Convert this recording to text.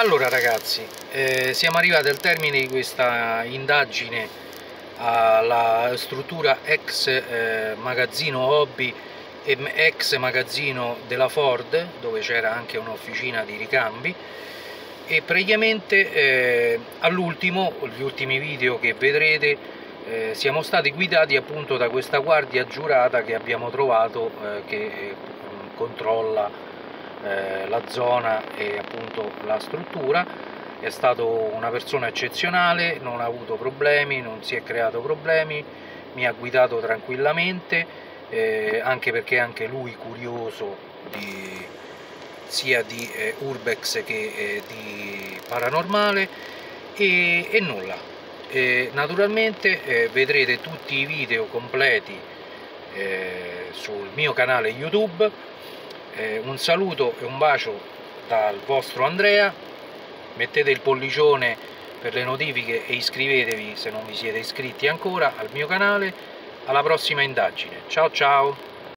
Allora ragazzi, eh, siamo arrivati al termine di questa indagine alla struttura ex eh, magazzino hobby e ex magazzino della Ford dove c'era anche un'officina di ricambi. E praticamente eh, all'ultimo, gli ultimi video che vedrete eh, siamo stati guidati appunto da questa guardia giurata che abbiamo trovato eh, che eh, controlla eh, la zona e appunto la struttura. È stato una persona eccezionale non ha avuto problemi non si è creato problemi mi ha guidato tranquillamente eh, anche perché anche lui curioso di, sia di eh, urbex che eh, di paranormale e, e nulla. Naturalmente eh, vedrete tutti i video completi sul mio canale youtube eh, un saluto e un bacio dal vostro Andrea. Mettete il pollicione per le notifiche e iscrivetevi se non vi siete iscritti ancora al mio canale. Alla prossima indagine. Ciao ciao